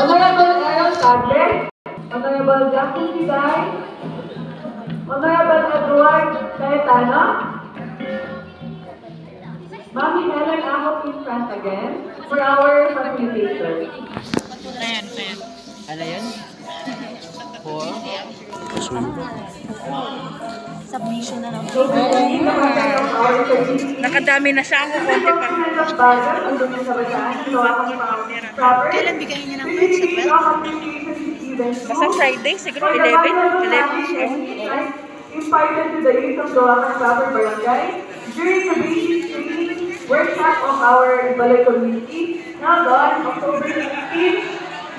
Honorable Errol Cadre, Honorable Jackie Siday, Honorable Edward Cayetano, Mami Helen Ahok in front again for our facilitator. Ayan, ayan. Ano yun? Four? Submission na lang. Nakadami na siya ako, konti pa. Kailan bigay niya ng pets sa Basta Friday, siguro 11, 11 siya. Invited to the youth of Doacan Proper Barangay during the basic training workshop of our Balay community held on October 16,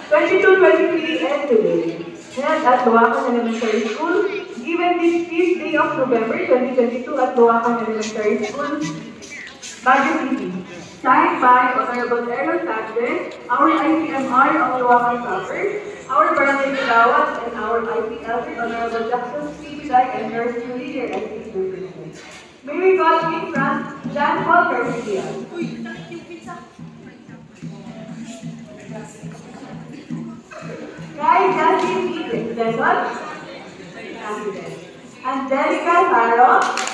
22, 23, and today. Held at Loakan Elementary School, given this 5th day of November 2022 at Loakan Elementary School, Baguio City. Signed by Honorable Errol Cadre, our ICMR of Loakan Proper, our Barangay Kawat, and our IPLC Honorable Jackson. Biday and Nurse Julie, their NC representatives. May we call in front John Paul Garcia. Kay Justin E. Desot, President. Angelica Saro, Julian Vizque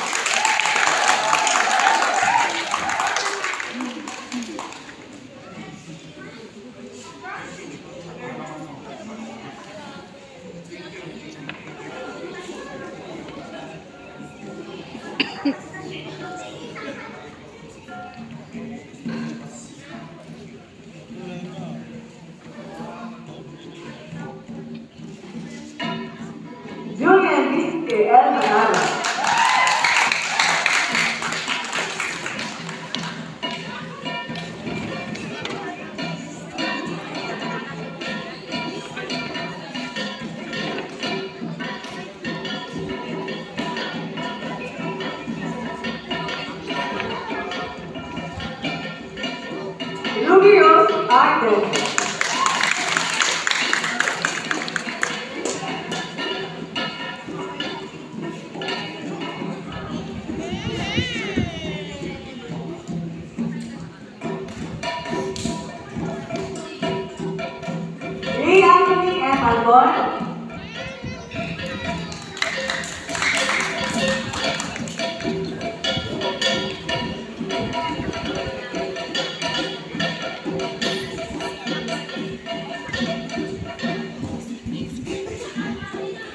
Arden. Ray Anthony M. Albon.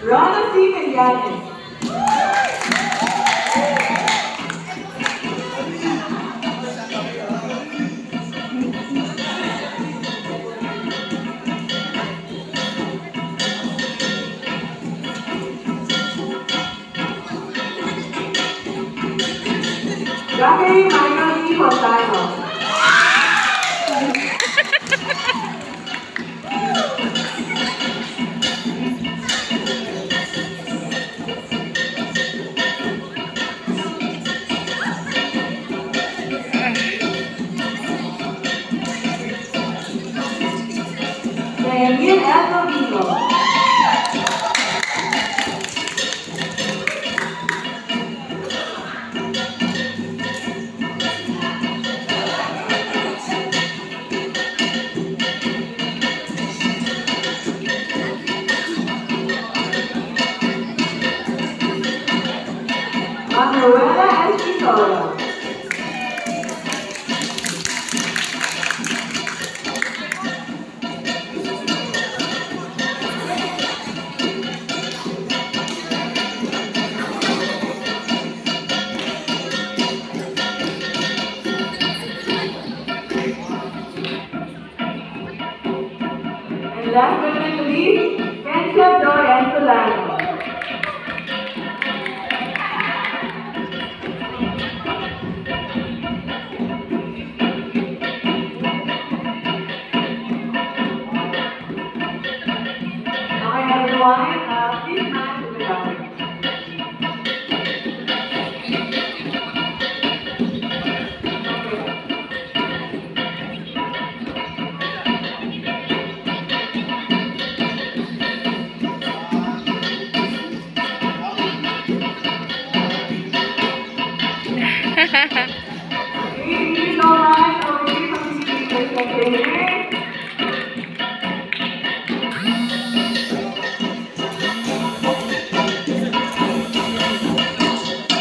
Rana C. 打機買個衣服戴頭。Bien, bien, algo vivo. Pisola. And last but not least, Kensha Joy and compromisso.